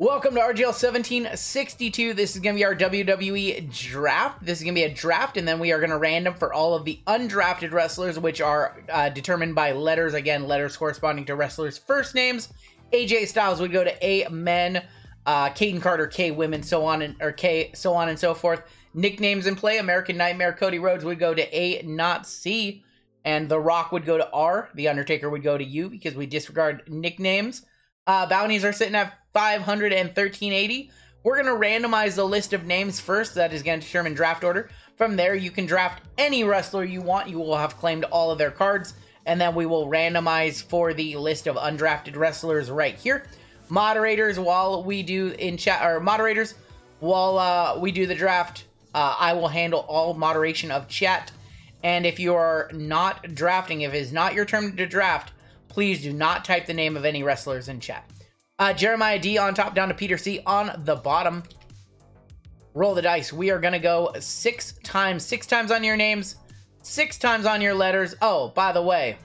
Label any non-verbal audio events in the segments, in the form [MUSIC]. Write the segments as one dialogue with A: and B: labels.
A: Welcome to RGL 1762. This is going to be our WWE draft. This is going to be a draft, and then we are going to random for all of the undrafted wrestlers, which are uh, determined by letters. Again, letters corresponding to wrestlers' first names. AJ Styles would go to A men, uh, Kayden Carter K women, so on and or K so on and so forth. Nicknames in play: American Nightmare Cody Rhodes would go to A, not C, and The Rock would go to R. The Undertaker would go to U because we disregard nicknames. Uh, bounties are sitting at 513.80. We're going to randomize the list of names first. That is going to determine draft order. From there, you can draft any wrestler you want. You will have claimed all of their cards. And then we will randomize for the list of undrafted wrestlers right here. Moderators, while we do in chat, or moderators, while uh, we do the draft, uh, I will handle all moderation of chat. And if you are not drafting, if it is not your turn to draft, please do not type the name of any wrestlers in chat. Uh, Jeremiah D on top, down to Peter C on the bottom. Roll the dice. We are going to go six times. Six times on your names. Six times on your letters. Oh, by the way,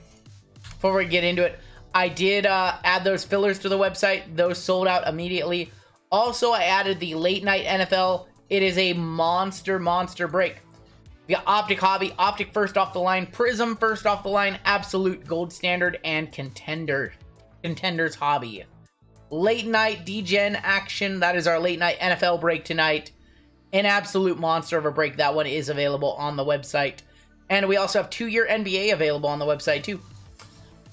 A: before we get into it, I did uh, add those fillers to the website. Those sold out immediately. Also, I added the late night NFL. It is a monster, monster break. We got Optic Hobby, Optic first off the line, Prism first off the line, Absolute Gold Standard, and Contender. Contenders Hobby. Late night DGen action. That is our late night NFL break tonight. An absolute monster of a break. That one is available on the website. And we also have two year NBA available on the website too.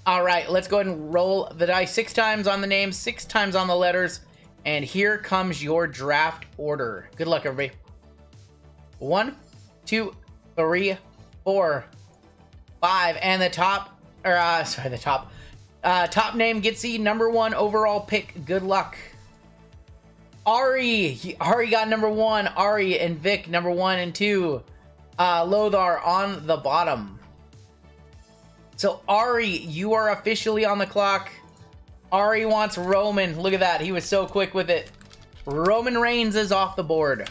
A: All right, let's go ahead and roll the dice six times on the names, six times on the letters. And here comes your draft order. Good luck, everybody. One, two, three, four, five, and the top, or uh, sorry, the top, uh, top name gets the number one overall pick. Good luck. Ari, he, Ari got number one. Ari and Vic number one and two. Uh, Lothar on the bottom. So Ari, you are officially on the clock. Ari wants Roman. Look at that. He was so quick with it. Roman Reigns is off the board.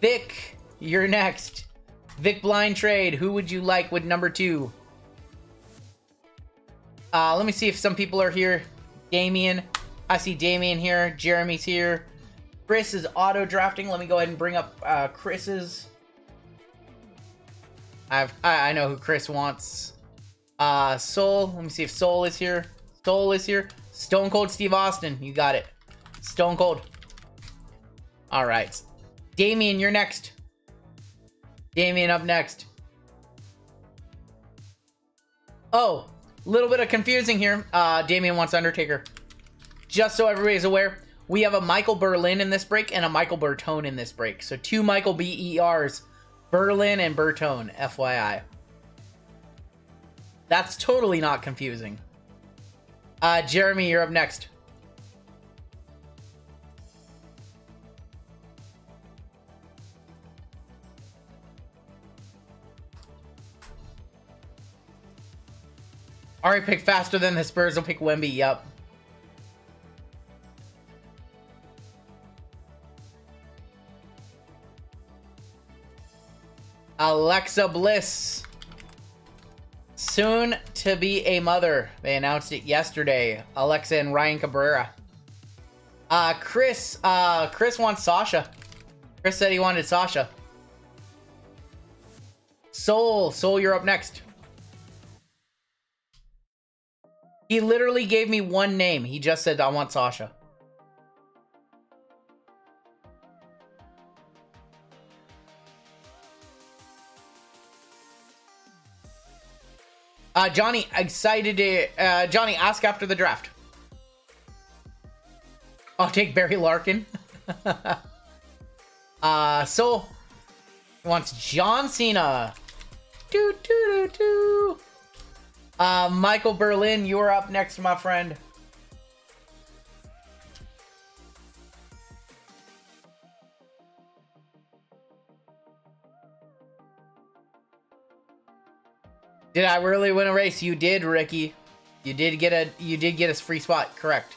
A: Vic, you're next. Vic Blind Trade, who would you like with number two? Uh, let me see if some people are here. Damien. I see Damien here. Jeremy's here. Chris is auto drafting. Let me go ahead and bring up uh, Chris's. I've, I, I know who Chris wants. Uh, Soul. Let me see if Soul is here. Soul is here. Stone Cold Steve Austin. You got it. Stone Cold. All right. Damien, you're next. Damien up next. Oh, a little bit of confusing here. Uh, Damien wants Undertaker. Just so everybody's aware, we have a Michael Berlin in this break and a Michael Bertone in this break. So two Michael BERs, Berlin and Bertone, FYI. That's totally not confusing. Uh, Jeremy, you're up next. Ari pick faster than the Spurs will pick Wemby. Yep. Alexa Bliss. Soon to be a mother. They announced it yesterday. Alexa and Ryan Cabrera. Uh, Chris, uh, Chris wants Sasha. Chris said he wanted Sasha. Soul, Soul, you're up next. He literally gave me one name. He just said, I want Sasha. Uh, Johnny, excited to... Uh, Johnny, ask after the draft. I'll take Barry Larkin. [LAUGHS] uh, so... Wants John Cena. Do, do, do, do. Uh, Michael Berlin, you're up next, my friend. Did I really win a race? You did, Ricky. You did get a you did get a free spot, correct.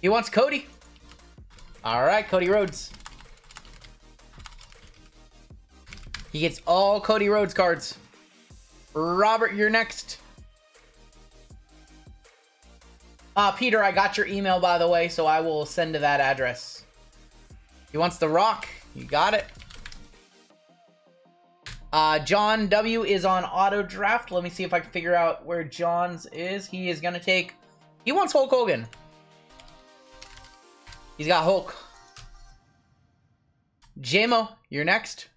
A: He wants Cody. All right, Cody Rhodes. He gets all Cody Rhodes cards. Robert, you're next. Uh, Peter, I got your email, by the way, so I will send to that address. He wants the rock. You got it. Uh, John W. is on auto draft. Let me see if I can figure out where John's is. He is going to take... He wants Hulk Hogan. He's got Hulk. JMO, you're next.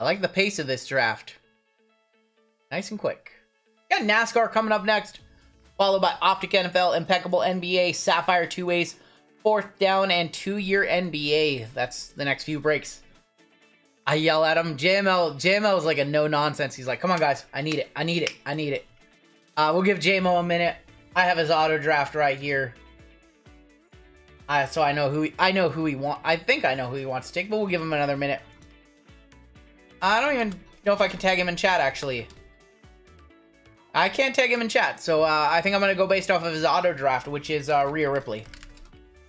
A: I like the pace of this draft. Nice and quick. Got NASCAR coming up next, followed by Optic NFL, Impeccable NBA, Sapphire Two Ways, Fourth Down, and Two Year NBA. That's the next few breaks. I yell at him. JML, JML is like a no nonsense. He's like, come on, guys. I need it. I need it. I need it. Uh, we'll give JMO a minute. I have his auto draft right here. Uh, so I know who he, I know who he want. I think I know who he wants to take, but we'll give him another minute. I don't even know if I can tag him in chat, actually. I can't tag him in chat, so uh, I think I'm going to go based off of his auto draft, which is uh, Rhea Ripley.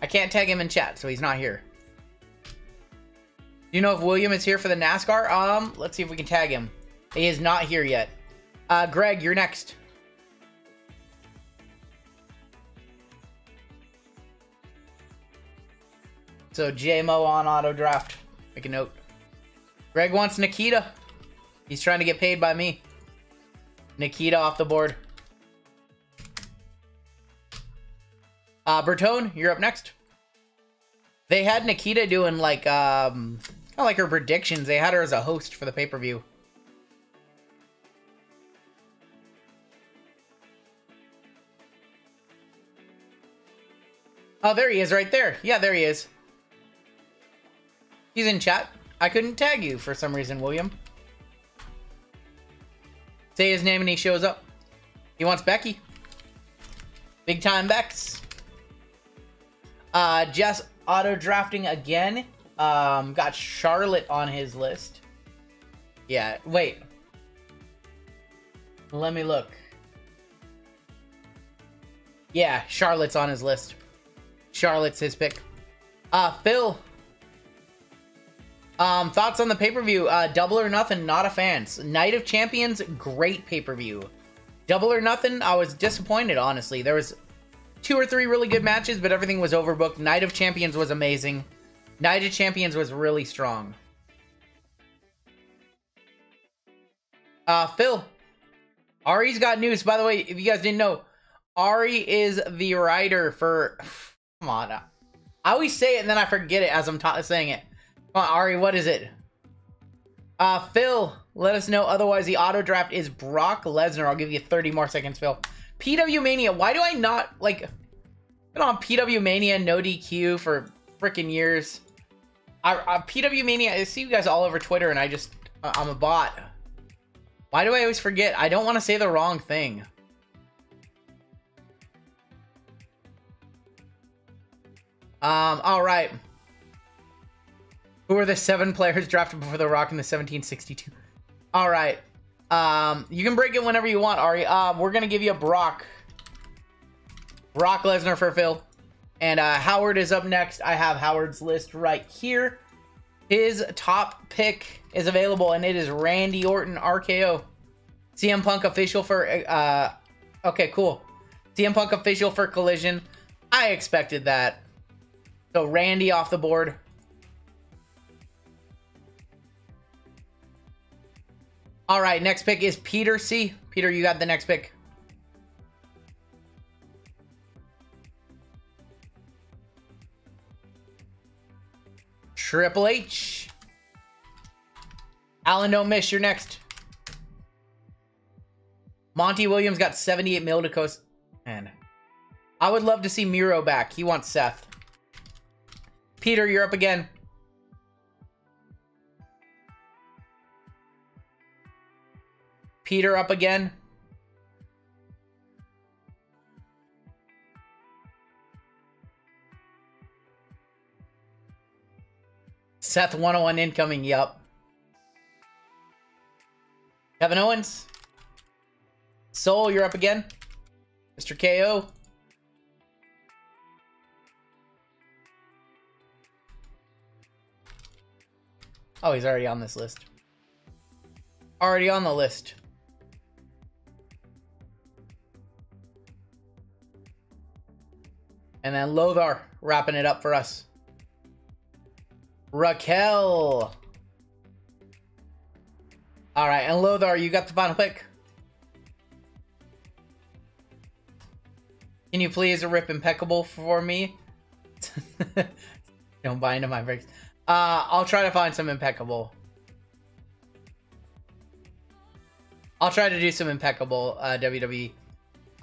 A: I can't tag him in chat, so he's not here. Do you know if William is here for the NASCAR? Um, let's see if we can tag him. He is not here yet. Uh, Greg, you're next. So JMO on auto draft. Make a note. Greg wants Nikita. He's trying to get paid by me. Nikita off the board. Uh, Bertone, you're up next. They had Nikita doing like, um, kind of like her predictions. They had her as a host for the pay-per-view. Oh, there he is right there. Yeah, there he is. He's in chat. I couldn't tag you for some reason, William. Say his name and he shows up. He wants Becky. Big time Bex. Uh, Jess auto drafting again. Um, got Charlotte on his list. Yeah, wait. Let me look. Yeah, Charlotte's on his list. Charlotte's his pick. Uh, Phil. Um, thoughts on the pay-per-view? Uh, Double or Nothing, not a fan. Night of Champions, great pay-per-view. Double or Nothing, I was disappointed, honestly. There was two or three really good matches, but everything was overbooked. Night of Champions was amazing. Night of Champions was really strong. Uh, Phil. Ari's got news. By the way, if you guys didn't know, Ari is the writer for... [SIGHS] Come on. I always say it and then I forget it as I'm saying it. Come on, Ari, what is it? Uh, Phil, let us know. Otherwise, the auto draft is Brock Lesnar. I'll give you 30 more seconds, Phil. PW Mania. Why do I not, like, been on PW Mania, no DQ for freaking years. I, I, PW Mania, I see you guys all over Twitter and I just, I'm a bot. Why do I always forget? I don't want to say the wrong thing. Um, all right. Who are the seven players drafted before The Rock in the 1762? All right. Um, you can break it whenever you want, Ari. Um, we're gonna give you a Brock. Brock Lesnar for Phil. And uh, Howard is up next. I have Howard's list right here. His top pick is available, and it is Randy Orton RKO. CM Punk official for. Uh, okay, cool. CM Punk official for Collision. I expected that. So Randy off the board. All right, next pick is Peter C. Peter, you got the next pick. Triple H. Alan, don't miss. You're next. Monty Williams got 78 mil to coast. Man. I would love to see Miro back. He wants Seth. Peter, you're up again. Peter up again. Seth 101 incoming, yup. Kevin Owens. Soul, you're up again. Mr. KO. Oh, he's already on this list. Already on the list. And then Lothar wrapping it up for us. Raquel. All right, and Lothar, you got the final pick. Can you please rip impeccable for me? [LAUGHS] Don't buy into my breaks. Uh, I'll try to find some impeccable. I'll try to do some impeccable uh, WWE.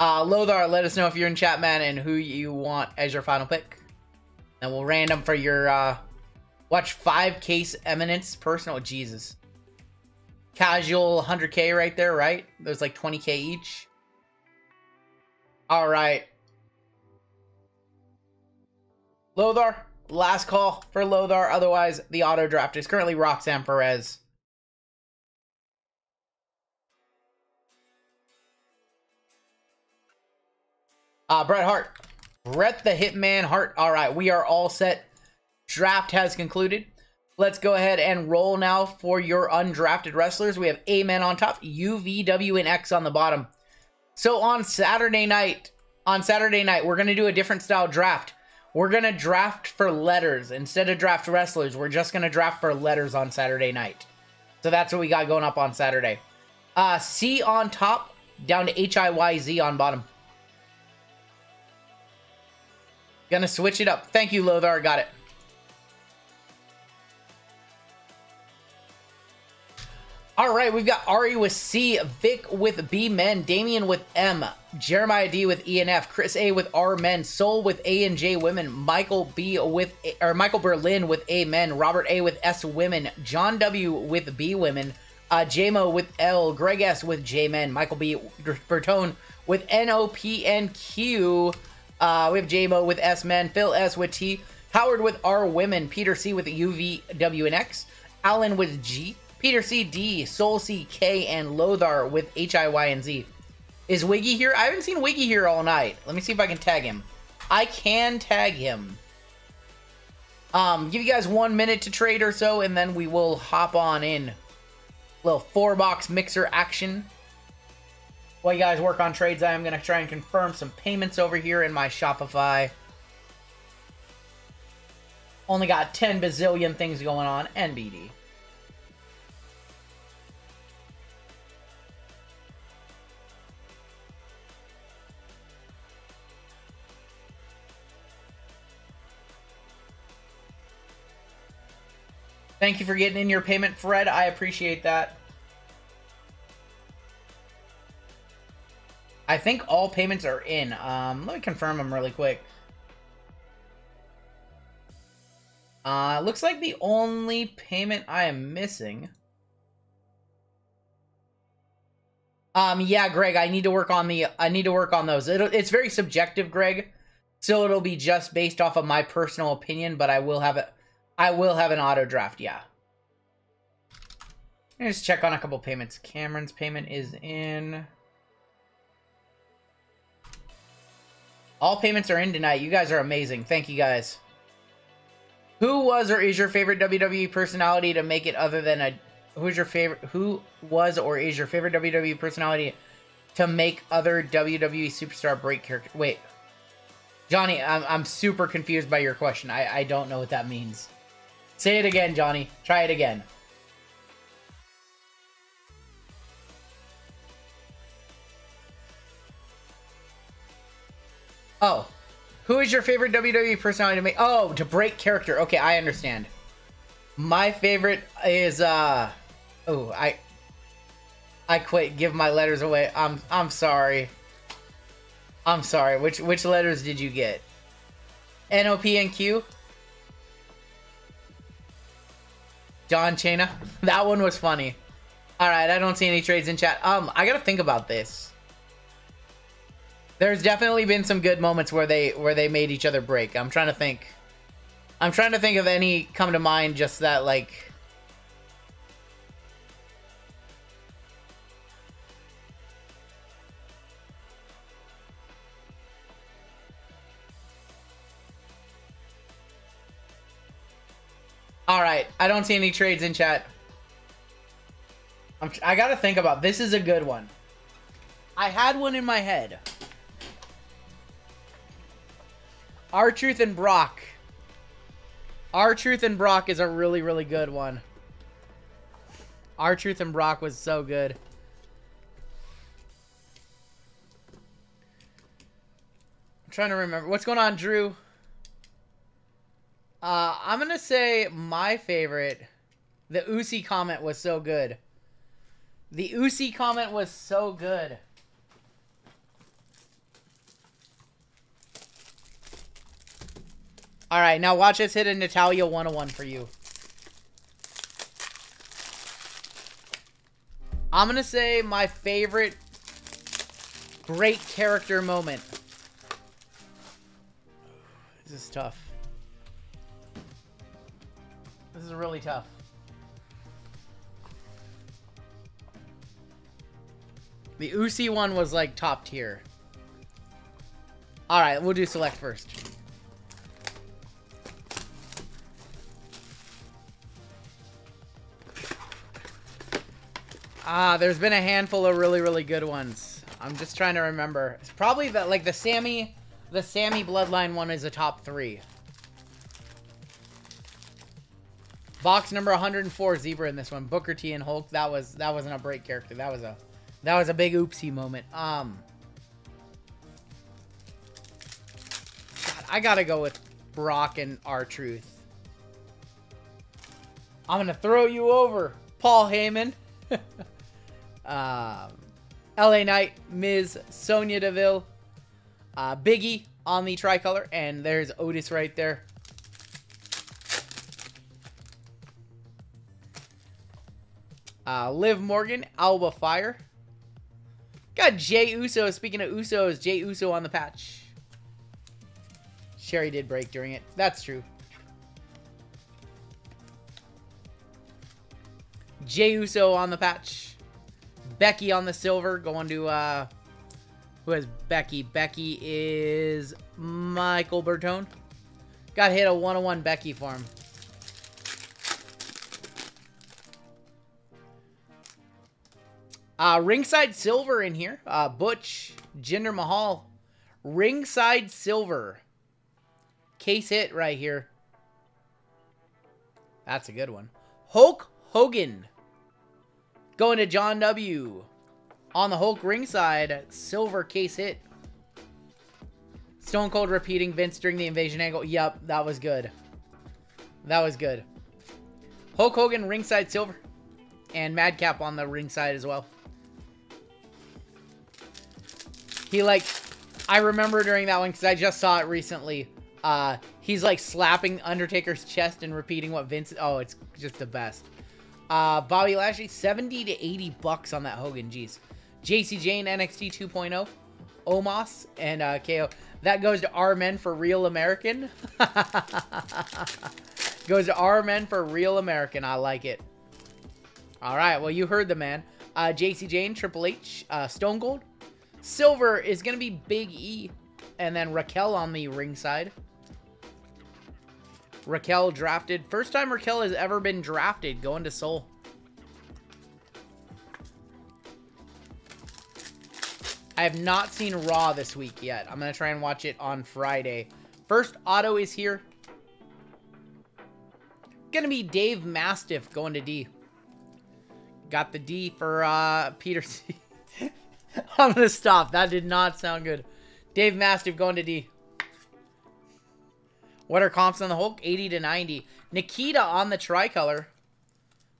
A: Uh, Lothar, let us know if you're in chat, man, and who you want as your final pick. And we'll random for your uh, watch five case eminence personal. Jesus, casual 100k right there, right? There's like 20k each. All right, Lothar, last call for Lothar. Otherwise, the auto draft is currently Roxanne Perez. Uh, Bret Hart. Bret the Hitman Hart. All right, we are all set. Draft has concluded. Let's go ahead and roll now for your undrafted wrestlers. We have Amen on top, UVW and X on the bottom. So on Saturday night, on Saturday night, we're going to do a different style draft. We're going to draft for letters. Instead of draft wrestlers, we're just going to draft for letters on Saturday night. So that's what we got going up on Saturday. Uh, C on top, down to H-I-Y-Z on bottom. Gonna switch it up. Thank you, Lothar. Got it. All right, we've got Ari with C, Vic with B men, Damien with M, Jeremiah D with E and F, Chris A with R men, Soul with A and J women, Michael B with A, or Michael Berlin with A men, Robert A with S women, John W with B women, uh, JMO with L, Greg S with J men, Michael B Bertone with N O P N Q. Uh, we have JMO with S Men, Phil S with T, Howard with R Women, Peter C with U V W and X, Alan with G, Peter C D, Soul C K, and Lothar with H I Y and Z. Is Wiggy here? I haven't seen Wiggy here all night. Let me see if I can tag him. I can tag him. Um, give you guys one minute to trade or so, and then we will hop on in. Little four box mixer action. While you guys work on trades, I am going to try and confirm some payments over here in my Shopify. Only got 10 bazillion things going on. NBD. Thank you for getting in your payment, Fred. I appreciate that. I think all payments are in. Um, let me confirm them really quick. Uh, looks like the only payment I am missing. Um, yeah, Greg, I need to work on the, I need to work on those. It'll, it's very subjective, Greg. So it'll be just based off of my personal opinion, but I will have it, I will have an auto draft, yeah. Let's check on a couple payments. Cameron's payment is in. All payments are in tonight. You guys are amazing. Thank you guys. Who was or is your favorite WWE personality to make it other than a who's your favorite who was or is your favorite WWE personality to make other WWE superstar break character wait. Johnny, I'm I'm super confused by your question. I, I don't know what that means. Say it again, Johnny. Try it again. Oh. Who is your favorite WWE personality to make? Oh, to break character. Okay, I understand. My favorite is uh Oh, I I quit. Give my letters away. I'm I'm sorry. I'm sorry. Which which letters did you get? N O P N Q. John Chena. [LAUGHS] That one was funny. All right, I don't see any trades in chat. Um, I gotta think about this. There's definitely been some good moments where they where they made each other break. I'm trying to think. I'm trying to think of any come to mind just that like All right, I don't see any trades in chat. I'm, I got to think about this. Is a good one. I had one in my head. R-Truth and Brock. R-Truth and Brock is a really, really good one. R-Truth and Brock was so good. I'm trying to remember. What's going on, Drew? Uh, I'm going to say my favorite. The Usi comment was so good. The Usi comment was so good. All right, now watch us hit a Natalya 101 for you. I'm to say my favorite great character moment. This is tough. This is really tough. The Usi one was like top tier. Alright, we'll do select first. Ah, there's been a handful of really, really good ones. I'm just trying to remember. It's probably the like the Sami, the Sami Bloodline one is a top three. Box number 104, Zebra in this one. Booker T and Hulk. That was that wasn't a break character. That was a that was a big oopsie moment. Um, God, I gotta go with Brock and R-Truth. I'm gonna throw you over, Paul Heyman. [LAUGHS] um, LA Knight, Miz, Sonya Deville, uh, Biggie on the tricolor, and there's Otis right there. Uh, Liv Morgan, Alba Fire. Got Jey Uso. Speaking of Usos, Jey Uso on the patch. Sherry did break during it. That's true. Jey Uso on the patch. Becky on the silver. Going to, uh... Who has Becky? Becky is Michael Bertone. Got hit a one-on-one Becky for him. Uh, ringside silver in here. Uh, Butch, Jinder Mahal. Ringside silver. Case hit right here. That's a good one. Hulk Hogan. Going to John W. On the Hulk ringside. Silver case hit. Stone Cold repeating Vince during the invasion angle. Yep, that was good. That was good. Hulk Hogan ringside silver. And Madcap on the ringside as well. He like, I remember during that one because I just saw it recently. Uh, he's like slapping Undertaker's chest and repeating what Vince. Oh, it's just the best. Uh, Bobby Lashley, 70 to 80 bucks on that Hogan. Jeez. Jacy Jayne, NXT 2.0. Omos and uh, KO. That goes to our men for real American. [LAUGHS] goes to our men for real American. I like it. All right. Well, you heard the man. Uh, Jacy Jayne, Triple H, uh, Stone Cold, Silver is going to be Big E. And then Raquel on the ringside. Raquel drafted. First time Raquel has ever been drafted going to Soul. I have not seen Raw this week yet. I'm going to try and watch it on Friday. First auto is here. Going to be Dave Mastiff going to D. Got the D for uh, Peter C. [LAUGHS] I'm gonna stop. That did not sound good. Dave Mastiff going to D. What are comps on the Hulk? 80 to 90. Nikita on the tricolor.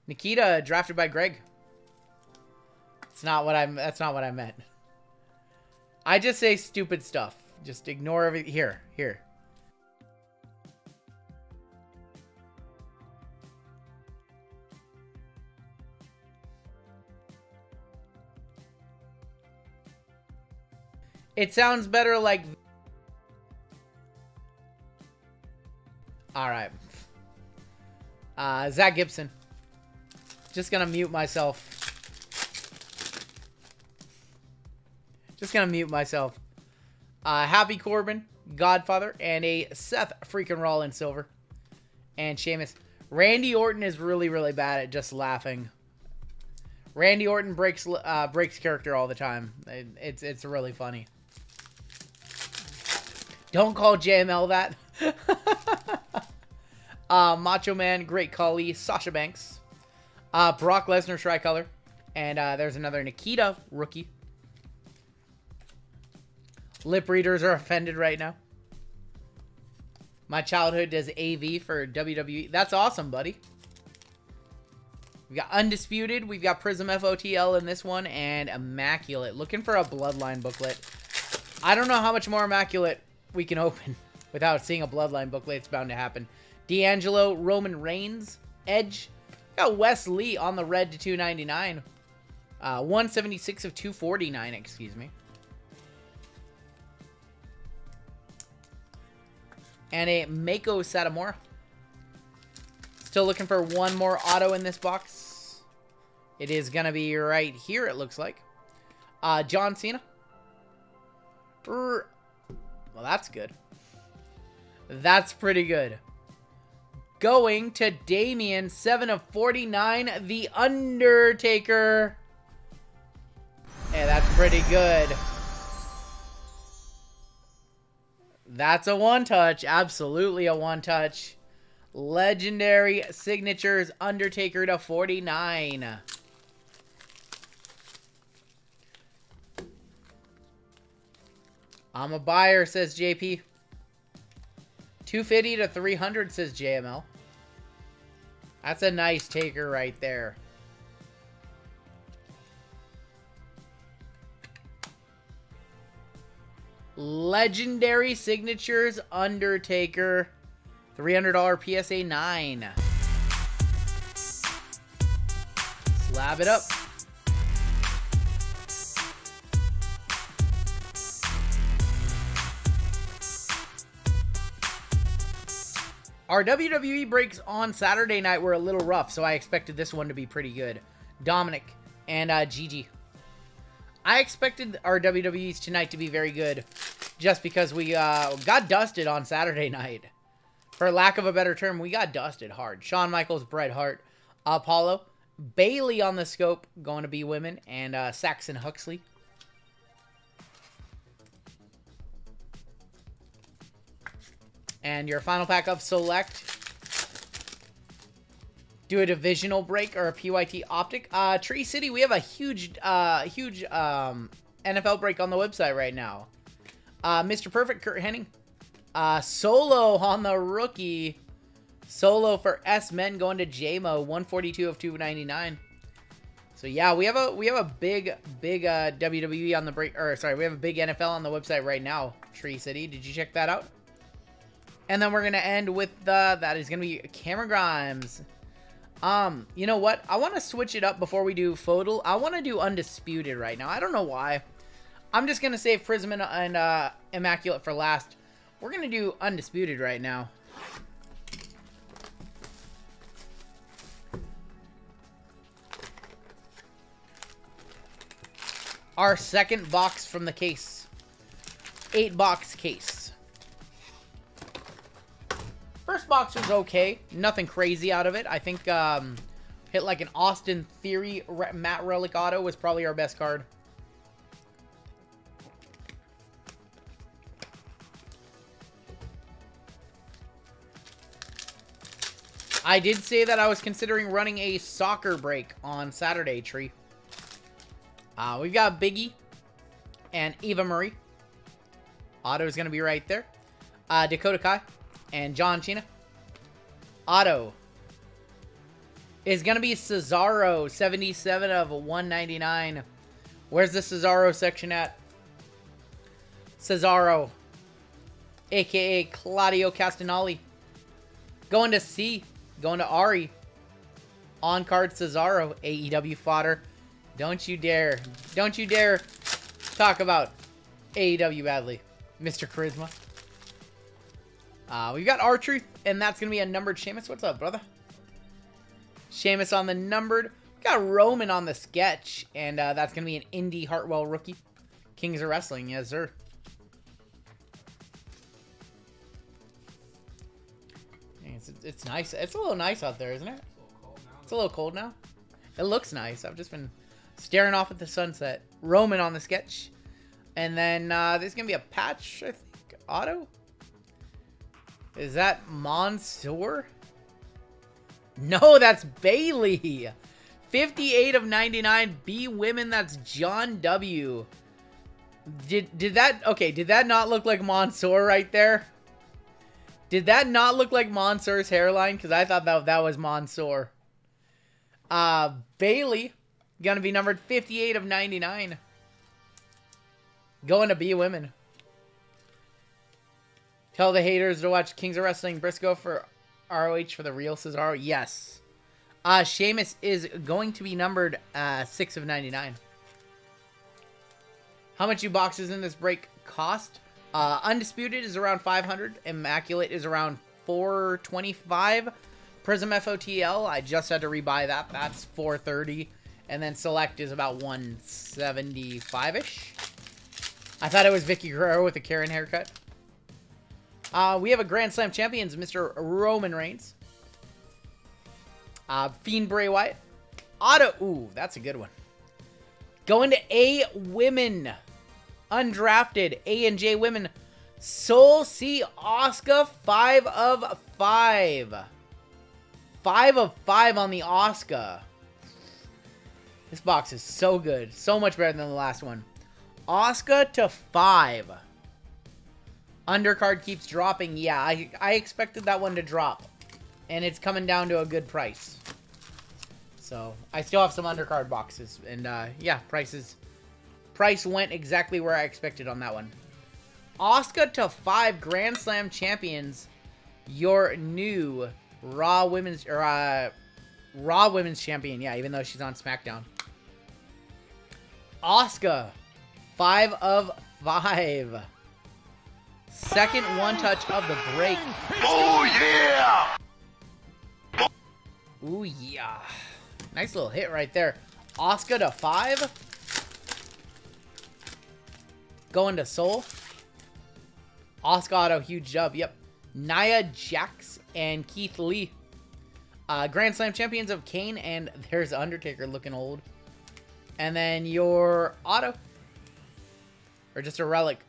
A: Nikita drafted by Greg. It's not what I'm. That's not what I meant. I just say stupid stuff. Just ignore everything. here. Here. It sounds better like... Alright. Uh, Zach Gibson. Just gonna mute myself. Just gonna mute myself. Uh, Happy Corbin, Godfather, and a Seth freaking Rollins silver. And Sheamus. Randy Orton is really, really bad at just laughing. Randy Orton breaks uh, breaks character all the time. It, it's it's really funny. Don't call JML that. [LAUGHS] uh, Macho Man, Great Khali, Sasha Banks, uh, Brock Lesnar tricolor, and uh, there's another Nikita rookie. Lip readers are offended right now. My childhood does AV for WWE. That's awesome, buddy. We got Undisputed. We've got Prism FOTL in this one. And Immaculate. Looking for a Bloodline booklet. I don't know how much more Immaculate we can open [LAUGHS] without seeing a Bloodline booklet. It's bound to happen. D'Angelo, Roman Reigns, Edge. Got Wes Lee on the red to 299. Uh, 176 of 249, excuse me. and a Meiko Satomura. Still looking for one more auto in this box. It is going to be right here, it looks like. Uh, John Cena. Well, that's good. That's pretty good. Going to Damien, 7 of 49, The Undertaker. Hey, that's pretty good. That's a one touch. Absolutely a one touch. Legendary signatures Undertaker to 49. I'm a buyer, says JP. 250 to 300, says JML. That's a nice taker right there. Legendary Signatures Undertaker. $300 PSA 9. Slab it up. Our WWE breaks on Saturday night were a little rough, so I expected this one to be pretty good. Dominic and uh, Gigi. I expected our WWEs tonight to be very good just because we uh, got dusted on Saturday night. For lack of a better term, we got dusted hard. Shawn Michaels, Bret Hart, Apollo, Bayley on the scope, going to be women, and uh, Saxon Huxley. And your final pack of Select do a divisional break or a PYT optic. Uh, Tree City, we have a huge, uh, huge um, NFL break on the website right now. Uh, Mr. Perfect, Curt Hennig. Uh, solo on the rookie. Solo for S Men going to JMO, 142 of 299. So yeah, we have a we have a big big uh, WWE on the break or sorry, we have a big NFL on the website right now. Tree City, did you check that out? And then we're gonna end with the that is gonna be Cameron Grimes. Um, you know what? I want to switch it up before we do photo. I want to do Undisputed right now. I don't know why. I'm just going to save Prism and, and uh, Immaculate for last. We're going to do Undisputed right now. Our second box from the case. Eight box case. First box was okay. Nothing crazy out of it. I think um, hit like an Austin Theory Mat Relic Auto was probably our best card. I did say that I was considering running a soccer break on Saturday, Tree. Uh, we've got Biggie and Eva Marie. Auto is going to be right there. Uh, Dakota Kai and John Cena. Auto is going to be Cesaro, 77 of 199. Where's the Cesaro section at? Cesaro, a.k.a. Claudio Castagnoli. Going to C. Going to Ari. On card Cesaro, AEW fodder. Don't you dare. Don't you dare talk about AEW badly, Mr. Charisma. Uh, we've got R-Truth, and that's going to be a numbered Sheamus. What's up, brother? Sheamus on the numbered. We got Roman on the sketch, and uh, that's going to be an Indi Hartwell rookie. Kings of Wrestling, yes, sir. It's, it's nice. It's a little nice out there, isn't it? It's a little cold now. It looks nice. I've just been staring off at the sunset. Roman on the sketch. And then uh, there's going to be a patch, I think. Auto? Is that Mansoor? No, that's Bayley. 58 of 99. B women, that's John W. Did did that okay, did that not look like Mansoor right there? Did that not look like Mansoor's hairline? Because I thought that that was Mansoor. Uh Bayley, gonna be numbered 58 of 99. Going to B women. Tell the haters to watch Kings of Wrestling Briscoe for ROH for the real Cesaro. Yes. Uh, Sheamus is going to be numbered uh, 6 of 99. How much you boxes in this break cost? Uh, Undisputed is around 500. Immaculate is around 425. Prism FOTL, I just had to rebuy that. That's 430. And then Select is about 175-ish. I thought it was Vickie Guerrero with a Karen haircut. Uh, we have a Grand Slam Champions, Mr. Roman Reigns. Uh, Fiend Bray Wyatt. Auto. Ooh, that's a good one. Going to A Women. Undrafted A and J Women. Soul C Asuka 5 of 5. 5 of 5 on the Asuka. This box is so good. So much better than the last one. Asuka to 5. Undercard keeps dropping. Yeah, I, I expected that one to drop. And it's coming down to a good price. So, I still have some undercard boxes. And, uh, yeah, prices... Price went exactly where I expected on that one. Asuka to 5 Grand Slam Champions. Your new Raw Women's... Or, uh, Raw Women's Champion. Yeah, even though she's on SmackDown. Asuka. 5 of 5. Second one touch of the break.
B: Oh, yeah!
A: Ooh, yeah. Nice little hit right there. Asuka to five. Going to Soul. Asuka Auto, huge job. Yep. Nia Jax and Keith Lee. Uh, Grand Slam champions of Kane, and there's Undertaker looking old. And then your auto. Or just a relic.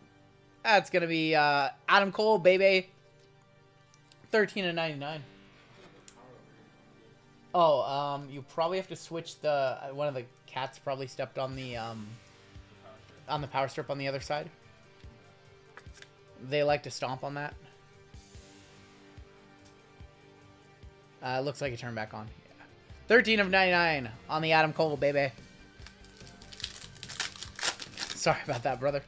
A: That's to be uh, Adam Cole, baby. 13 and 99. Oh, um, you probably have to switch the... Uh, one of the cats probably stepped on the, um... On the power strip on the other side. They like to stomp on that. Uh, looks like it turned back on. Yeah. 13 of 99 on the Adam Cole, baby. Sorry about that, brother.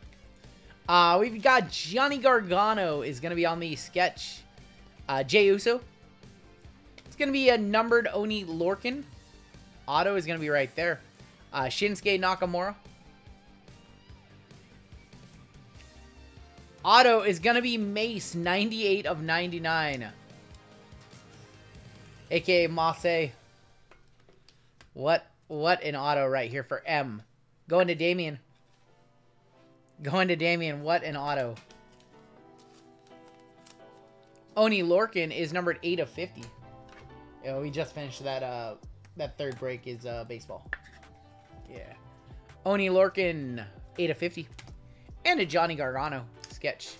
A: Uh, we've got Johnny Gargano is going to be on the sketch. Uh, Jey Uso. It's going to be a numbered Oney Lorcan. Otto is going to be right there. Uh, Shinsuke Nakamura. Otto is going to be Mace, 98 of 99. AKA Masse. What, what an auto right here for M. Going to Damien. Going to Damien. What an auto. Oney Lorcan is numbered 8 of 50. You know, we just finished that uh that third break is uh baseball. Yeah. Oney Lorcan, 8 of 50. And a Johnny Gargano sketch.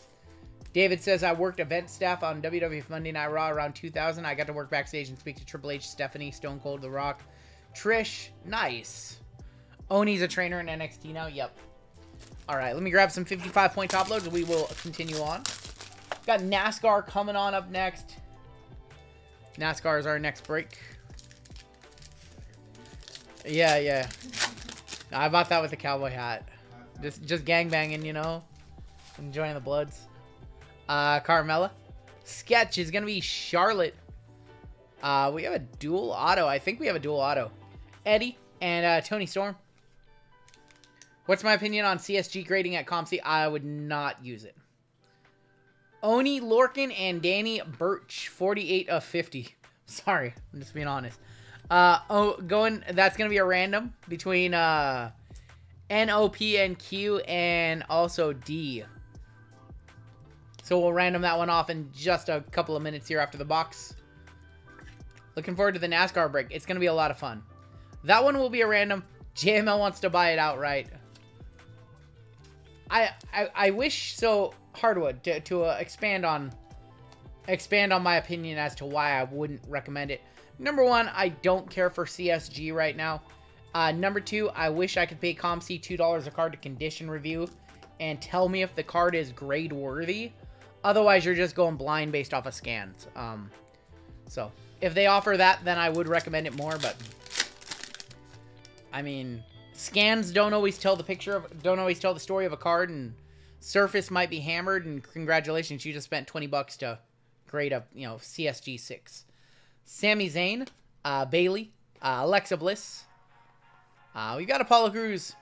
A: David says, I worked event staff on WWF Monday Night Raw around 2000. I got to work backstage and speak to Triple H, Stephanie, Stone Cold, The Rock, Trish. Nice. Oney's a trainer in NXT now. Yep. All right, let me grab some 55 point top loads and we will continue on. Got NASCAR coming on up next. NASCAR is our next break. Yeah, yeah. I bought that with the cowboy hat. Just just gang banging, you know? Enjoying the bloods. Uh, Carmella. Sketch is going to be Charlotte. Uh, we have a dual auto. I think we have a dual auto. Eddie and uh, Toni Storm. What's my opinion on CSG grading at COMC? I would not use it. Oney Lorcan and Danny Burch, 48 of 50. [LAUGHS] Sorry, I'm just being honest. Uh, oh, going, that's going to be a random between, uh, NOP and Q and also D. So we'll random that one off in just a couple of minutes here after the box. Looking forward to the NASCAR break. It's going to be a lot of fun. That one will be a random. JML wants to buy it outright. I, I, I wish so hardwood to, to uh, expand on expand on my opinion as to why I wouldn't recommend it. Number one, I don't care for CSG right now. Uh, number two, I wish I could pay ComC $2 a card to condition review and tell me if the card is grade worthy. Otherwise, you're just going blind based off of scans. Um, so, if they offer that, then I would recommend it more, but... I mean, scans don't always tell the picture of... Don't always tell the story of a card, and surface might be hammered, and congratulations, you just spent 20 bucks to grade up, you know, CSG 6. Sami Zayn, uh, Bayley, uh, Alexa Bliss. Uh, we've got Apollo Crews.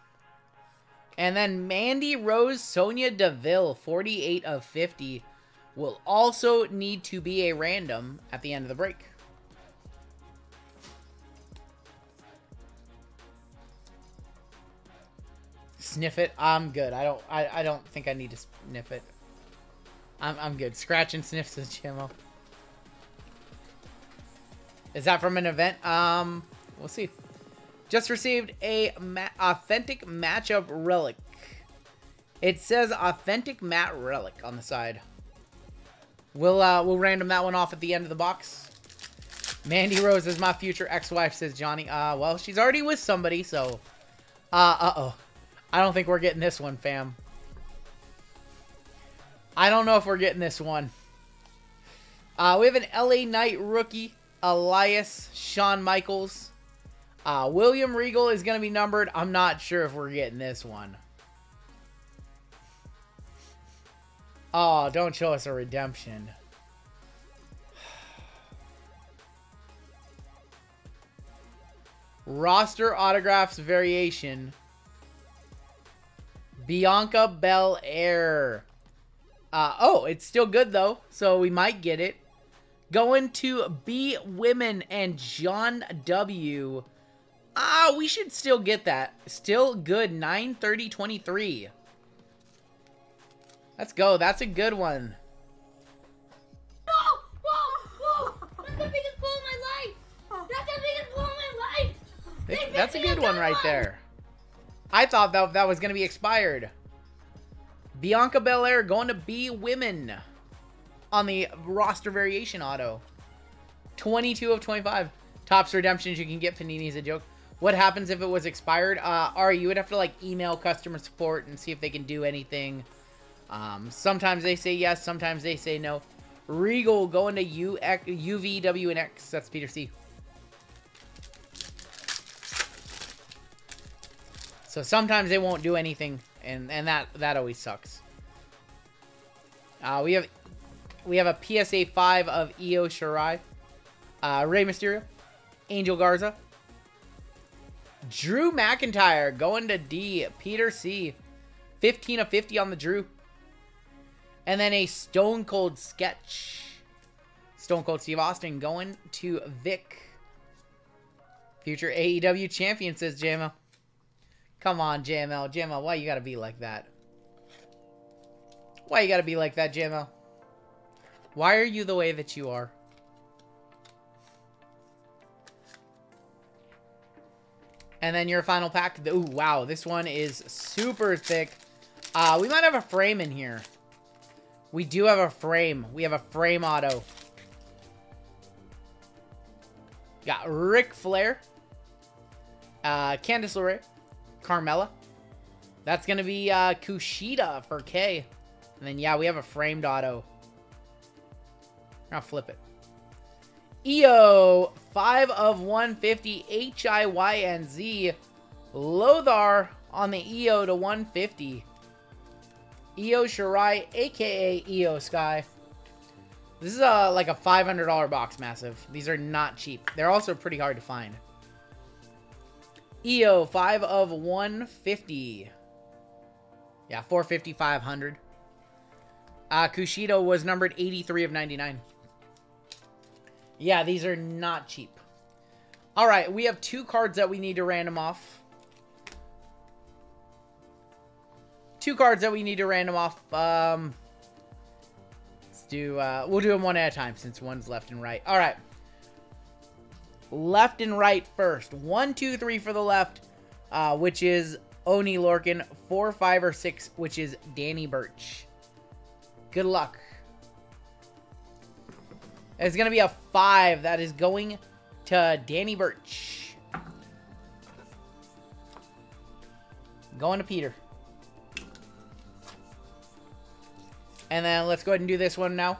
A: And then Mandy Rose Sonya Deville, 48 of 50, will also need to be a random at the end of the break. Sniff it. I'm good. I don't. I, I don't think I need to sniff it. I'm I'm good. Scratch and sniff says Jimmo. Is that from an event? Um, we'll see. Just received a ma authentic matchup relic. It says authentic mat relic on the side. We'll uh we'll random that one off at the end of the box. Mandy Rose is my future ex-wife, says Johnny. Uh well, she's already with somebody, so uh uh-oh. I don't think we're getting this one, fam. I don't know if we're getting this one. Uh, we have an LA Knight rookie, Elias Shawn Michaels. Uh, William Regal is going to be numbered. I'm not sure if we're getting this one. Oh, don't show us a redemption. [SIGHS] Roster autographs variation. Bianca Belair. Uh, oh, it's still good though, so we might get it. Going to B Women and John W. Ah, we should still get that. Still good. 930 23. Let's go. That's a good one.
C: Whoa! Whoa! Whoa! That's the biggest blow of my life! That's the biggest blow of my life! They
A: That's a good one right there. I thought that that was going to be expired. Bianca Belair going to be women on the roster variation auto. 22 of 25. Topps redemptions you can get. Panini's a joke. What happens if it was expired? Uh, Ari, you would have to like email customer support and see if they can do anything. Um, sometimes they say yes, sometimes they say no. Regal going to U, UV, W, and X. That's Peter C. So sometimes they won't do anything, and and that that always sucks. Uh, we have we have a PSA five of Io Shirai, uh, Rey Mysterio, Angel Garza, Drew McIntyre going to D, Peter C, 15 of 50 on the Drew, and then a Stone Cold sketch. Stone Cold Steve Austin going to Vic. Future AEW champion, says JML. Come on, JML. JML, why you gotta be like that? Why you gotta be like that, JML? Why are you the way that you are? And then your final pack. Ooh, wow. This one is super thick. Uh, we might have a frame in here. We do have a frame. We have a frame auto. Got Ric Flair. Uh, Candice LeRae. Carmella. That's going to be uh, Kushida for K. And then, yeah, we have a framed auto. I'll flip it. Io, 5 of 150, HIYNZ. Lothar on the Io to 150. Io Shirai, aka Io Sky. This is a, like a $500 box, massive. These are not cheap. They're also pretty hard to find. Io, 5 of 150. Yeah, 450, 500. Uh, Kushida was numbered 83 of 99. Yeah, these are not cheap. All right, we have two cards that we need to random off. Two cards that we need to random off. Um, let's do, uh, we'll do them one at a time since one's left and right. All right. Left and right first. One, two, three for the left, uh, which is Oney Lorcan. Four, five, or six, which is Danny Burch. Good luck. It's going to be a 5. That is going to Danny Burch. Going to Peter. And then let's go ahead and do this one now.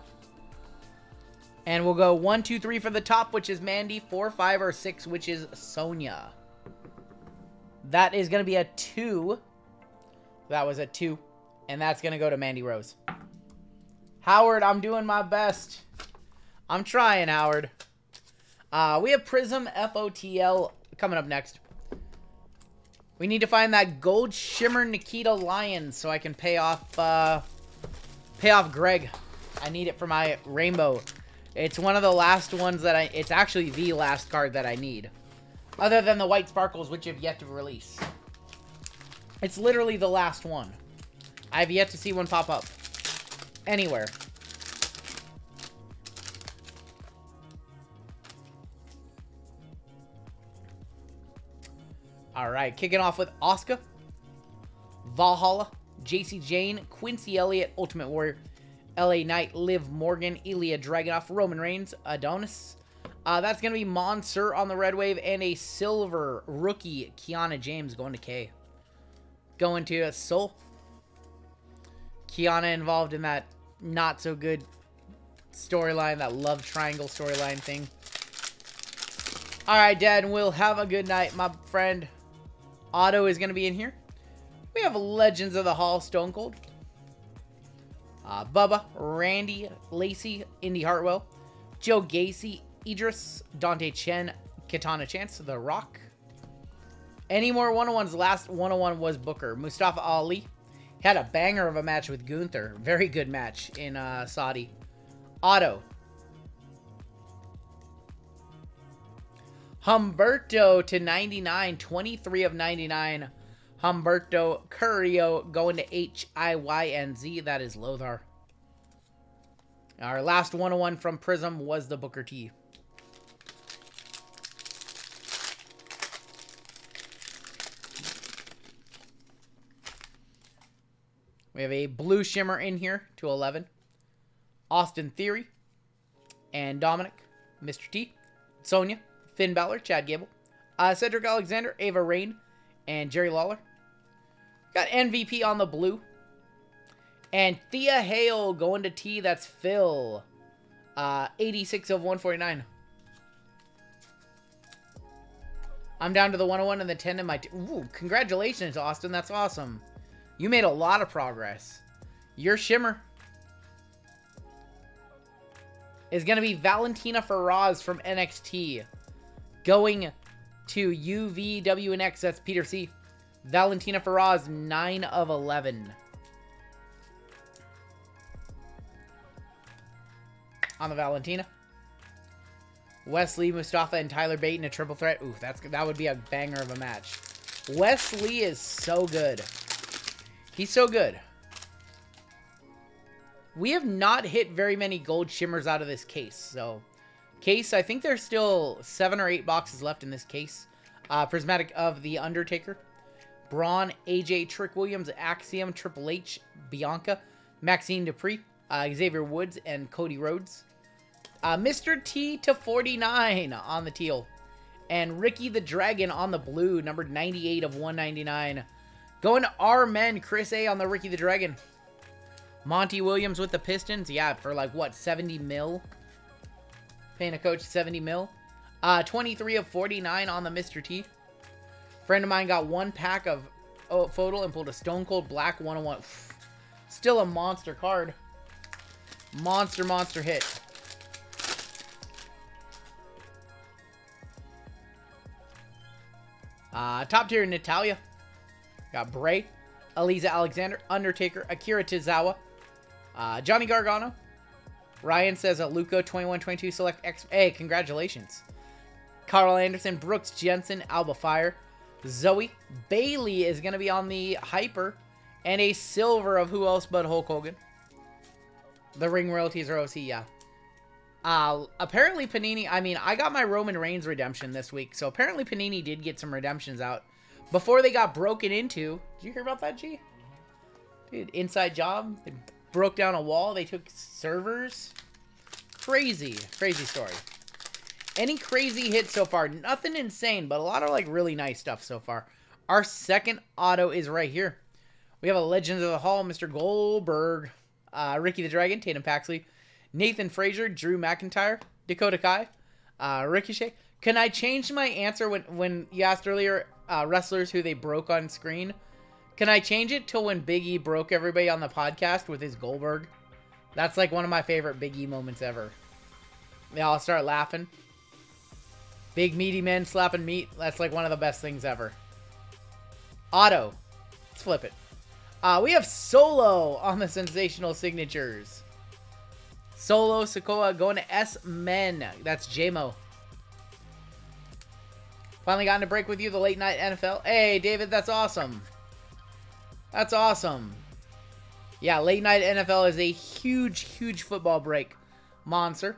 A: And we'll go one, two, three for the top, which is Mandy. Four, five, or six, which is Sonya. That is going to be a two. That was a two. And that's going to go to Mandy Rose. Howard, I'm doing my best. I'm trying, Howard. Uh, we have Prism FOTL coming up next. We need to find that gold shimmer Nikkita Lyons so I can pay off, uh, pay off Greg. I need it for my rainbow. It's one of the last ones that I... It's actually the last card that I need. Other than the white sparkles, which have yet to release. It's literally the last one. I've yet to see one pop up. Anywhere. Alright, kicking off with Oscar. Valhalla. JC Jane. Quincy Elliott. Ultimate Warrior. LA Knight, Liv Morgan, Ilya Dragunov, Roman Reigns, Adonis. Uh, that's going to be Monster on the Red Wave and a silver rookie, Kiana James, going to K. Going to a Soul. Kiana involved in that not so good storyline, that love triangle storyline thing. Alright, Dad and Will, have a good night, my friend. Otto is going to be in here. We have Legends of the Hall, Stone Cold. Uh, Bubba, Randy, Lacey, Indy Hartwell, Joe Gacy, Idris, Dante Chen, Katana Chance, The Rock. Any more 101s? Last 101 was Booker. Mustafa Ali had a banger of a match with Gunther. Very good match in uh, Saudi. Otto. Humberto to 99, 23 of 99. Humberto Carrillo going to H-I-Y-N-Z. That is Lothar. Our last 101 from Prism was the Booker T. We have a blue shimmer in here to 11. Austin Theory and Dominic, Mr. T, Sonya, Finn Balor, Chad Gable, uh, Cedric Alexander, Ava Raine, and Jerry Lawler. Got MVP on the blue. And Thea Hale going to T. That's Phil. Uh, 86 of 149. I'm down to the 101 and the 10 in my... Ooh, congratulations, Austin. That's awesome. You made a lot of progress. Your Shimmer is going to be Valentina Feroz from NXT. Going to UVWNX. That's Peter C. Valentina Feroz, 9 of 11. On the Valentina. Wesley, Mustafa, and Tyler Bate in a triple threat. Ooh, that's that would be a banger of a match. Wesley is so good. He's so good. We have not hit very many gold shimmers out of this case, so... Case, I think there's still seven or eight boxes left in this case. Uh, Prismatic of The Undertaker. Braun, AJ, Trick Williams, Axiom, Triple H, Bianca, Maxxine Dupri, uh, Xavier Woods, and Cody Rhodes. Uh, Mr. T to 49 on the teal. And Ricky the Dragon on the blue, number 98 of 199. Going to our men, Chris A on the Ricky the Dragon. Monty Williams with the Pistons. Yeah, for like, what, 70 mil? Paying a coach 70 mil. Uh, 23 of 49 on the Mr. T. Friend of mine got one pack of oh, photo and pulled a Stone Cold Black 101. Still a monster card. Monster, monster hit. Uh, top tier Natalya. Got Bray, Aliza Alexander, Undertaker, Akira Tozawa, uh, Johnny Gargano. Ryan says a Luco 2122 Select X. Hey, congratulations. Karl Anderson, Brooks Jensen, Alba Fire, Zoe. Bayley is going to be on the Hyper. And a silver of who else but Hulk Hogan. The ring royalties are OC, yeah. Uh, apparently Panini, I mean, I got my Roman Reigns redemption this week. So apparently Panini did get some redemptions out. Before they got broken into. Did you hear about that, G? Dude, inside job. They broke down a wall. They took servers. Crazy, crazy story. Any crazy hits so far? Nothing insane, but a lot of like really nice stuff so far. Our second auto is right here. We have a Legends of the Hall, Mr. Goldberg, uh, Ricky the Dragon, Tatum Paxley, Nathan Frazier, Drew McIntyre, Dakota Kai, uh, Ricochet. Can I change my answer when when you asked earlier uh, wrestlers who they broke on screen? Can I change it till when Big E broke everybody on the podcast with his Goldberg? That's like one of my favorite Big E moments ever. They all start laughing. Big meaty men slapping meat. That's like one of the best things ever. Auto. Let's flip it. Uh, we have Solo on the sensational signatures. Solo Sikoa going to S Men. That's JMO. Finally gotten a break with you the late night NFL. Hey, David, that's awesome. That's awesome. Yeah, late night NFL is a huge, huge football break. Monster.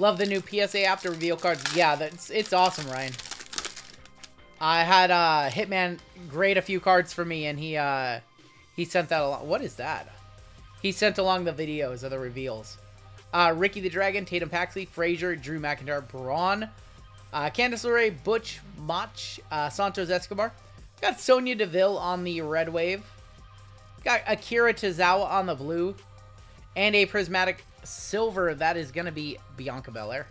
A: Love the new PSA after reveal cards. Yeah, that's it's awesome, Ryan. I had uh Hitman grade a few cards for me and he uh he sent that along. What is that? He sent along the videos of the reveals. Uh Ricky the Dragon, Tatum Paxley, Frazier, Drew McIntyre, Braun, uh Candice LeRae, Butch, Mach, uh, Santos Escobar. Got Sonya Deville on the red wave. Got Akira Tozawa on the blue. And a prismatic silver, that is going to be Bianca Belair.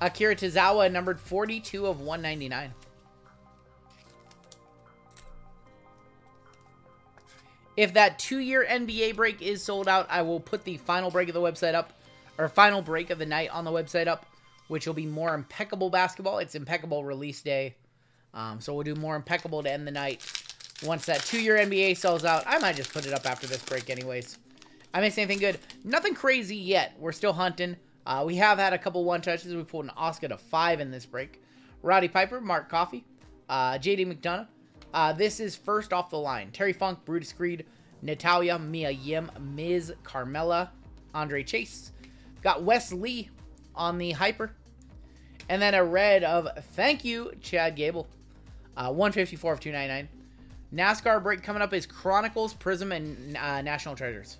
A: Akira Tozawa, numbered 42 of 199. If that two-year NBA break is sold out, I will put the final break of the website up, or final break of the night on the website up, which will be more impeccable basketball. It's impeccable release day. Um, so we'll do more impeccable to end the night. Once that two-year NBA sells out, I might just put it up after this break anyways. I missed anything good. Nothing crazy yet. We're still hunting. Uh, we have had a couple one touches. We pulled an Oscar to five in this break. Roddy Piper, Mark Coffey, uh, JD McDonagh. Uh, this is first off the line. Terry Funk, Brutus Creed, Natalya, Mia Yim, Miz, Carmella, Andre Chase. Got Wes Lee on the Hyper. And then a red of thank you, Chad Gable. Uh, 154 of 299. NASCAR break coming up is Chronicles, Prism, and uh, National Treasures.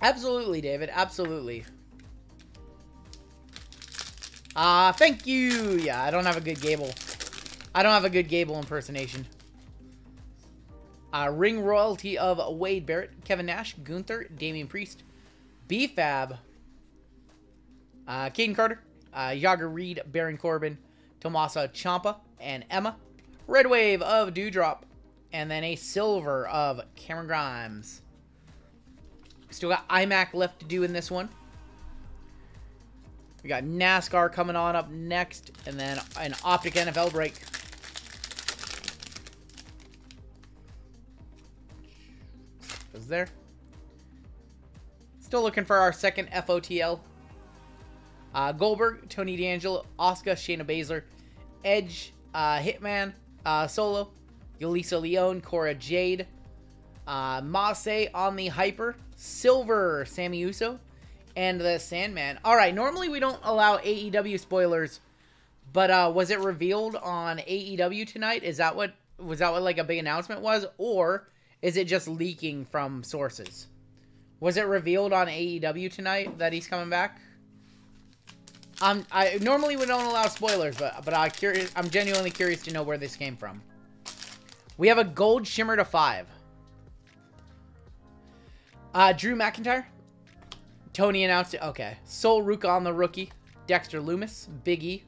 A: Absolutely, David. Absolutely. Ah, uh, thank you. Yeah, I don't have a good Gable. I don't have a good Gable impersonation. Uh, ring royalty of Wade Barrett, Kevin Nash, Gunther, Damian Priest, B-Fab, uh, Kayden Carter, uh, Jagger Reid, Baron Corbin, Tommaso Ciampa, and Emma. Red Wave of Dewdrop, and then a silver of Cameron Grimes. Still got iMac left to do in this one. We got NASCAR coming on up next, and then an Optic NFL break. Was there? Still looking for our second FOTL. Uh, Goldberg, Tony D'Angelo, Oscar, Shayna Baszler, Edge, uh, Hitman, uh, Solo, Yulisa Leon, Cora Jade, uh, Mase on the Hyper, Silver, Sammy Uso, and the Sandman. All right, normally we don't allow AEW spoilers, but uh, was it revealed on AEW tonight? Is that what was that what like a big announcement was, or is it just leaking from sources? Was it revealed on AEW tonight that he's coming back? Um, I normally we don't allow spoilers, but but I curious. I'm genuinely curious to know where this came from. We have a gold shimmer to five. Uh, Drew McIntyre. Tony announced it. Okay. Sol Ruca on the rookie. Dexter Lumis. Big E.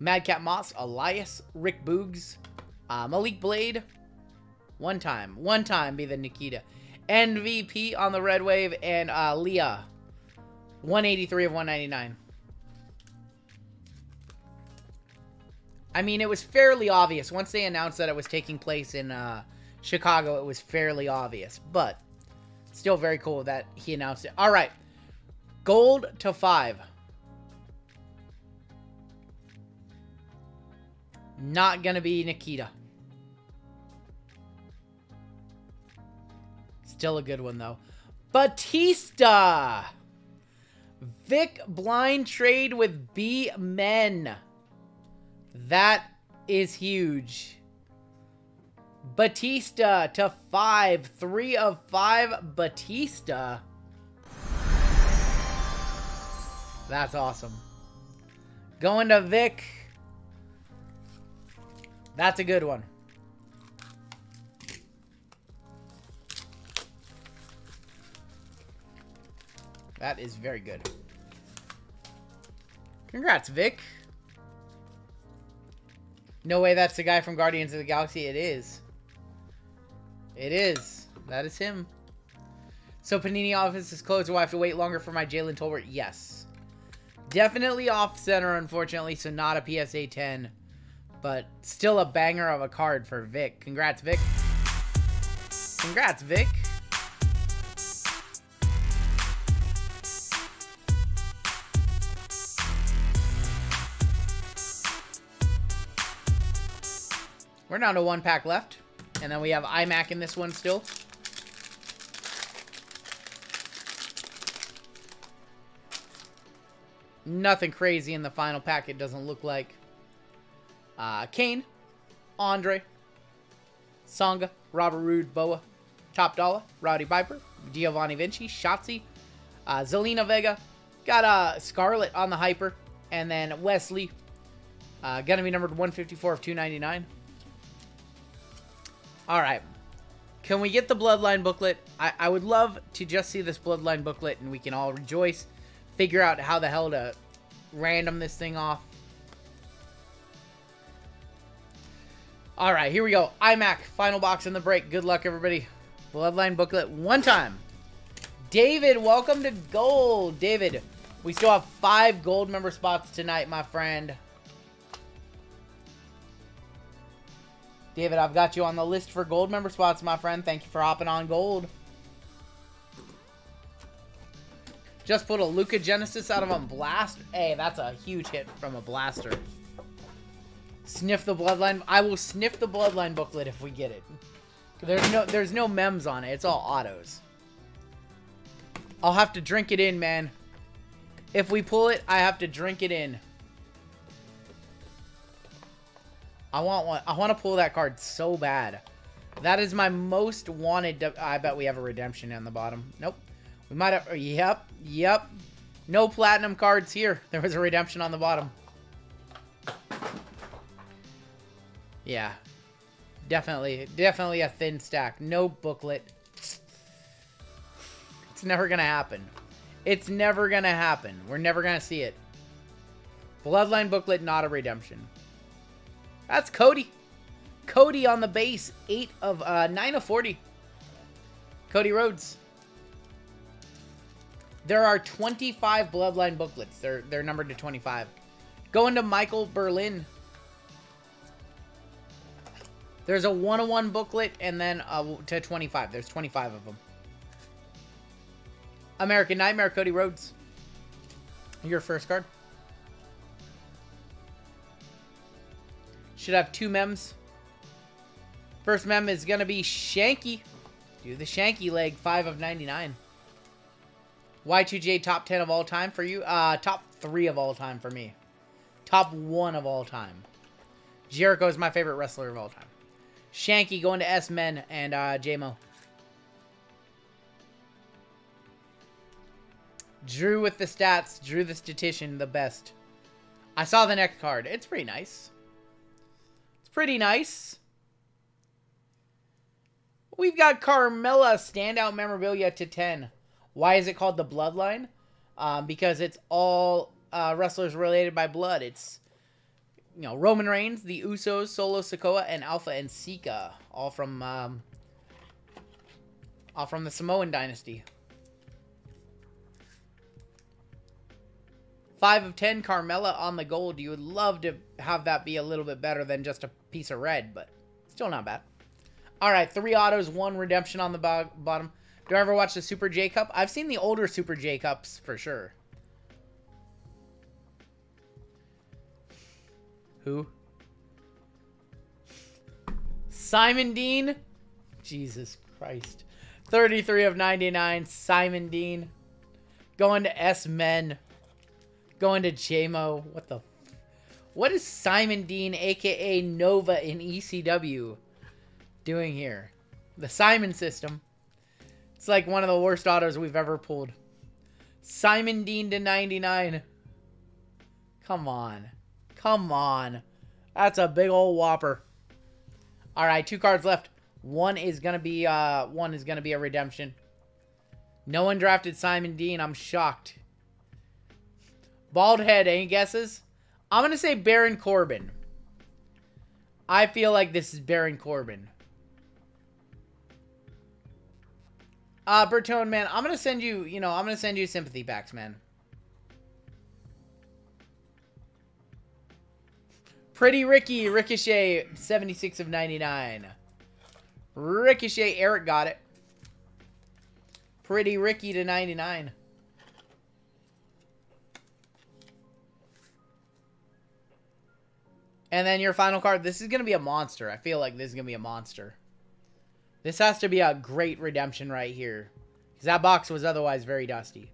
A: Madcap Moss. Elias. Rick Boogs. Uh, Malik Blade. One time. One time be the Nikita. MVP on the Red Wave. And uh, Leah. 183 of 199. I mean, it was fairly obvious. Once they announced that it was taking place in uh, Chicago, it was fairly obvious. But still very cool that he announced it. All right. Gold to five. Not going to be Nikita. Still a good one, though. Batista. Vic blind trade with B Men. That is huge. Batista to five. Three of five Batista. That's awesome. Going to Vic. That's a good one. That is very good. Congrats, Vic. No way that's the guy from Guardians of the Galaxy. It is. It is. That is him. So Panini office is closed. Do I have to wait longer for my Jalen Tolbert? Yes. Definitely off center, unfortunately, so not a PSA 10. But still a banger of a card for Vic. Congrats, Vic. Congrats, Vic. We're down to one pack left. And then we have iMac in this one still. Nothing crazy in the final pack, it doesn't look like. Uh, Kane, Andre, Sanga, Robert Roode, Boa, Top Dollar, Rowdy Viper, Giovanni Vinci, Shotzi, uh, Zelina Vega, got uh, Scarlet on the Hyper, and then Wesley, uh, gonna be numbered 154 of 299. All right. Can we get the Bloodline booklet? I, I would love to just see this Bloodline booklet and we can all rejoice. Figure out how the hell to random this thing off. All right, here we go. iMac, final box in the break. Good luck, everybody. Bloodline booklet one time. David, welcome to gold. David, we still have five gold member spots tonight, my friend. David, I've got you on the list for gold member spots, my friend. Thank you for hopping on gold. Just put a Luca Genesis out of a blaster. Hey, that's a huge hit from a blaster. Sniff the bloodline. I will sniff the bloodline booklet if we get it. There's no there's no mems on it. It's all autos. I'll have to drink it in, man. If we pull it, I have to drink it in. I want one. I want to pull that card so bad. That is my most wanted. I bet we have a redemption on the bottom. Nope. We might have. Yep. Yep. No platinum cards here. [LAUGHS] There was a redemption on the bottom. Yeah. Definitely. Definitely a thin stack. No booklet. It's never going to happen. It's never going to happen. We're never going to see it. Bloodline booklet, not a redemption. That's Cody. Cody on the base. 8 of, uh, 9 of 40. Cody Rhodes. There are 25 Bloodline booklets. They're, they're numbered to 25. Going to Michael Berlin. There's a 101 booklet and then to 25. There's 25 of them. American Nightmare, Cody Rhodes. Your first card. Should have two mems. First mem is going to be Shanky. Do the Shanky leg, 5 of 99. Y2J top 10 of all time for you? Uh, top 3 of all time for me. Top 1 of all time. Jericho is my favorite wrestler of all time. Shanky going to S-Men and uh, JMO. Drew with the stats. Drew the statistician, the best. I saw the next card. It's pretty nice pretty nice. We've got Carmella standout memorabilia to 10. Why is it called the Bloodline? Um, because it's all uh, wrestlers related by blood. It's, you know, Roman Reigns, the Usos, Solo Sikoa, and Afa and Sika. All from, um, all from the Samoan dynasty. 5 of 10 Carmella on the gold. You would love to have that be a little bit better than just a piece of red, but still not bad. All right, three autos, one redemption on the bo bottom. Do I ever watch the Super J Cup? I've seen the older Super J Cups for sure. Who? Simon Dean? Jesus Christ. 33 of 99, Simon Dean. Going to S-Men. Going to JMO. What the what is Simon Dean, aka Nova in ECW? doing here? The Simon system. It's like one of the worst autos we've ever pulled. Simon Dean to 99. Come on. Come on. That's a big old whopper. All right, two cards left. One is going to be uh one is going to be a redemption. No one drafted Simon Dean. I'm shocked. Bald head, any guesses? I'm going to say Baron Corbin. I feel like this is Baron Corbin. Uh, Bertone, man, I'm going to send you, you know, I'm going to send you sympathy packs, man. Pretty Ricky, Ricochet, 76 of 99. Ricochet, Eric got it. Pretty Ricky to 99. And then your final card. This is going to be a monster. I feel like this is going to be a monster. This has to be a great redemption right here. Because that box was otherwise very dusty.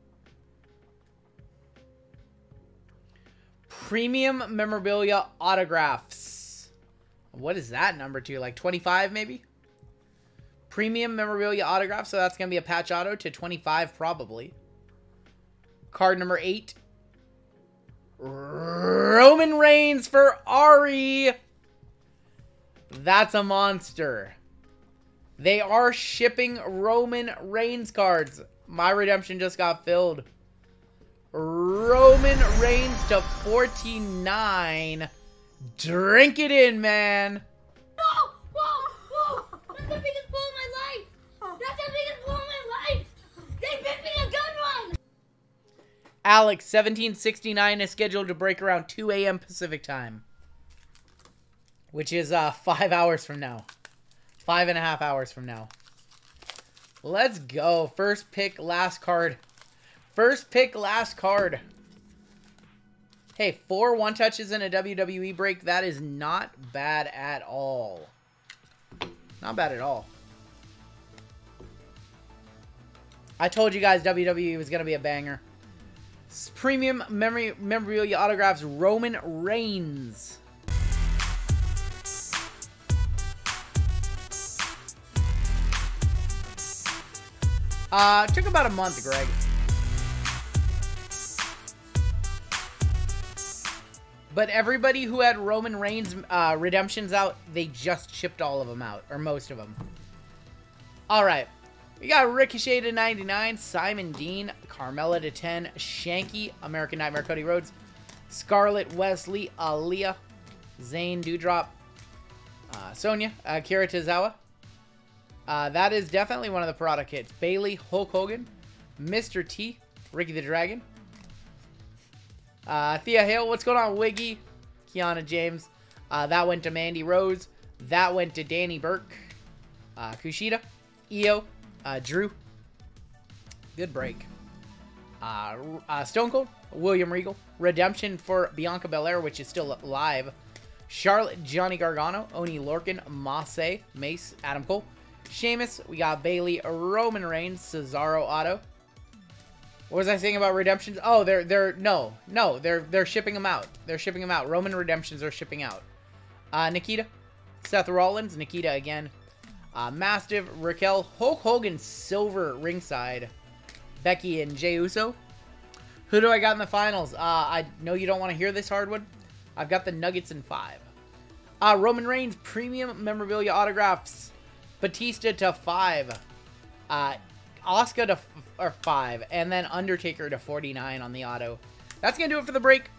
A: Premium memorabilia autographs. What is that number to? Like 25 maybe? Premium memorabilia autograph. So that's going to be a patch auto to 25 probably. Card number 8. Roman Reigns for Ari. That's a monster. They are shipping Roman Reigns cards. My redemption just got filled. Roman Reigns to 49. Drink it in, man.
C: No! Whoa! Whoa! That's the biggest pull of my life! That's the biggest pull of my life! They picked me a good one!
A: Alex, 1769 is scheduled to break around 2 a.m. Pacific time. Which is uh, five hours from now. Five and a half hours from now. Let's go. First pick, last card. First pick, last card. Hey, four one touches in a WWE break. That is not bad at all. Not bad at all. I told you guys WWE was going to be a banger. Premium memory memorabilia autographs Roman Reigns. Uh, took about a month, Greg. But everybody who had Roman Reigns uh, redemptions out, they just shipped all of them out, or most of them. All right. We got Ricochet to 99, Simon Dean, Carmella to 10, Shanky, American Nightmare Cody Rhodes, Scarlett Wesley, Aaliyah, Zane Dewdrop, uh, Sonya, Akira Tozawa. Uh, that is definitely one of the product hits. Bayley, Hulk Hogan, Mr. T, Ricky the Dragon, uh, Thea Hale, what's going on, Wiggy? Kiana James. Uh, that went to Mandy Rose. That went to Danny Burch. Uh, Kushida. Io. Uh, Drew. Good break. Uh, uh, Stone Cold. William Regal. Redemption for Bianca Belair, which is still live. Charlotte, Johnny Gargano, Oney Lorcan, Masse, Mace, Adam Cole. Sheamus, we got Bayley, Roman Reigns, Cesaro Otto. What was I saying about redemptions? Oh, they're they're no no they're they're shipping them out. They're shipping them out. Roman redemptions are shipping out. Uh, Nikita, Seth Rollins, Nikita again, uh, Mastiff, Raquel, Hulk Hogan, Silver ringside, Becky and Jey Uso. Who do I got in the finals? Uh, I know you don't want to hear this hardwood. I've got the Nuggets in five. Uh, Roman Reigns premium memorabilia autographs. Batista to five. Uh, Oscar to or five, and then Undertaker to 49 on the auto. That's going to do it for the break.